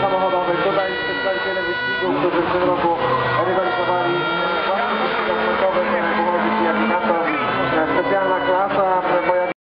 samochodowych. Tutaj przedstawiciele wyścigu, którzy w tym roku